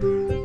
Bye.